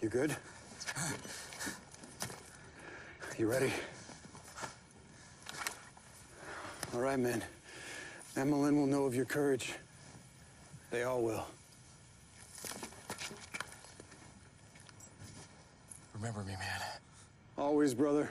You good? You ready? All right, men. Emeline will know of your courage. They all will. Remember me, man. Always, brother.